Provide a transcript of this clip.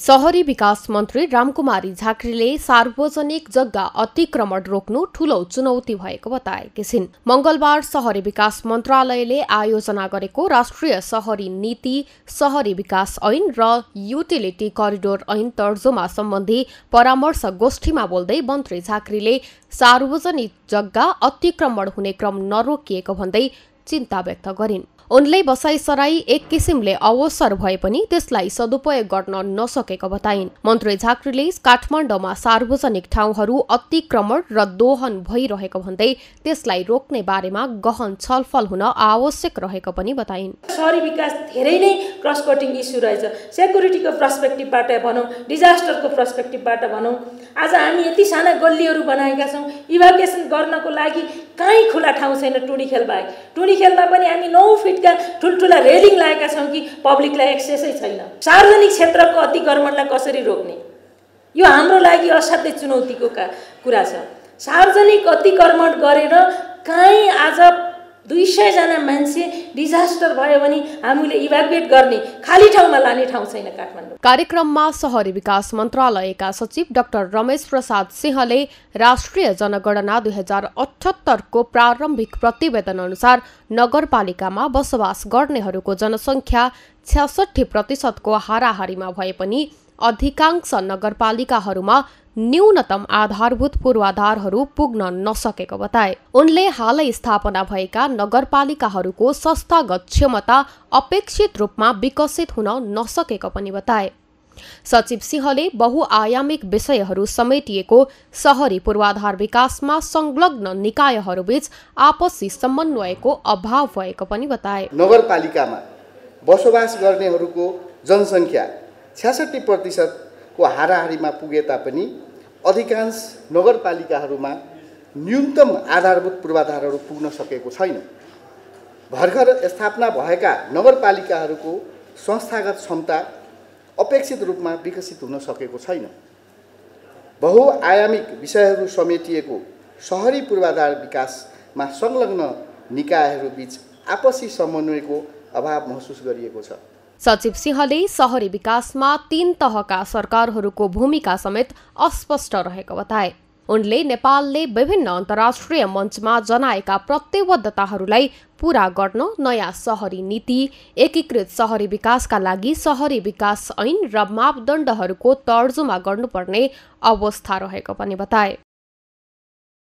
सहरी विकास मन्त्री रामकुमारी झाँक्रीले सार्वजनिक जग्गा अतिक्रमण रोक्नु ठूलो चुनौती भएको बताएकी छिन्। मंगलबार सहरी विकास मन्त्रालयले आयोजना गरेको राष्ट्रिय सहरी नीति सहरी विकास ऐन र युटिलिटी करिडोर ऐन तर्जुमा सम्बन्धी परामर्श गोष्ठीमा बोल्दै मन्त्री झाँक्रीले सार्वजनिक जग्गा अतिक्रमण हुने क्रम नरोकिएको भन्दै चिन्ता व्यक्त गरिन्। उनले बसाइसराई एक किसिमले अवसर भए पनि त्यसलाई सदुपयोग गर्न नसकेको बताइन्। मन्त्री झाँक्रीले काठमाडौँमा सार्वजनिक ठाउँहरू अतिक्रमण र दोहन भइरहेको भन्दै त्यसलाई रोक्ने बारेमा गहन छलफल हुन आवश्यक रहेको पनि बताइन्। सहरी विकास धेरै नै क्रस कटिङ इस्यु रहेछ। सेक्युरिटीको पर्सपेक्टिभबाट भनौँ डिजास्टरको पर्सपेक्टिभबाट भनौँ आज हामी यति साना गल्लीहरू बनाएका छौँ इभाकुएसन गर्नको लागि कहीँ खुला ठाउँ छैन टुडी खेल बाहेक। टुडी खेलमा पनि हामी नौ फिटका ठुल्ठुला रेलिङ लगाएका छौँ कि पब्लिकलाई एक्सेसै छैन। सार्वजनिक क्षेत्रको अतिक्रमणलाई कसरी रोक्ने? यो हाम्रो लागि असाध्यै चुनौतीको का कुरा छ। सार्वजनिक अतिक्रमण गरेर कहीँ आज दुई सयजना मान्छे डिजास्टर भयो भने हामीले इभ्याकुएट गर्ने खाली ठाउँमा लाने ठाउँ छैन काठमाडौँ। कार्यक्रममा सहरी विकास मन्त्रालयका सचिव डाक्टर रमेश प्रसाद सिंहले राष्ट्रिय जनगणना दुई हजार अठहत्तरको प्रारम्भिक प्रतिवेदन अनुसार नगरपालिकामा बसोबास गर्नेहरूको जनसङ्ख्या छ्यासठी प्रतिशतको हाराहारीमा भए पनि अधिकांश नगरपालिकाहरूमा न्यूनतम आधारभूत पूर्वाधारहरू पुग्न नसकेको बताए। उनले हालै स्थापना भएका नगरपालिकाहरूको संस्थागत क्षमता अपेक्षित रूपमा विकसित हुन नसकेको पनि बताए। सचिव सिंहले बहुआयामिक विषयहरू समेटिएको सहरी पूर्वाधार विकासमा संलग्न निकायहरूबीच आपसी समन्वयको अभाव भएको पनि बताए। नगरपालिकामा बसोबास गर्नेहरूको जनसङ्ख्या छ्यासठी प्रतिशतको हाराहारीमा पुगे तापनि अधिकांश नगरपालिकाहरूमा न्यूनतम आधारभूत पूर्वाधारहरू पुग्न सकेको छैन। भर्खर स्थापना भएका नगरपालिकाहरूको संस्थागत क्षमता अपेक्षित रूपमा विकसित हुन सकेको छैन। बहुआयामिक विषयहरू समेटिएको सहरी पूर्वाधार विकासमा संलग्न निकायहरूबीच आपसी समन्वयको अभाव महसुस गरिएको छ। सचिव सिंहले सहरी विकासमा तीन तहका सरकारहरूको भूमिका समेत अस्पष्ट रहेको बताए। उनले नेपालले विभिन्न अन्तर्राष्ट्रिय मञ्चमा जनाएका प्रतिबद्धताहरूलाई पूरा गर्न नयाँ सहरी नीति एकीकृत सहरी विकासका लागि सहरी विकास ऐन र मापदण्डहरूको तर्जुमा गर्नुपर्ने अवस्था रहेको पनि बताए।